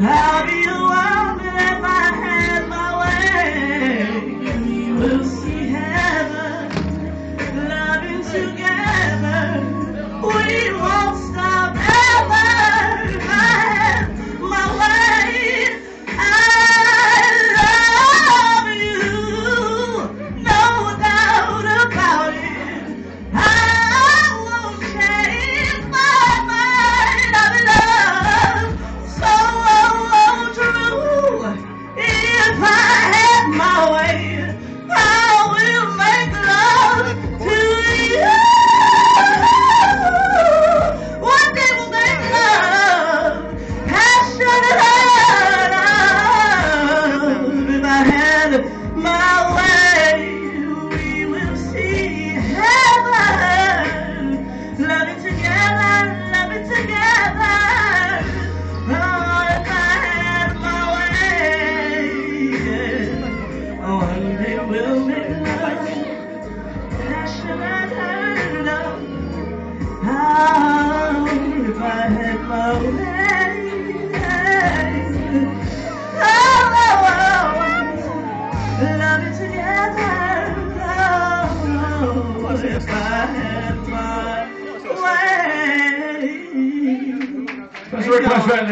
How do you want me if I my way? We'll see heaven, loving together. We won't stop. will make How if I had Oh, oh, oh, love together. Oh, if I had my way. That's.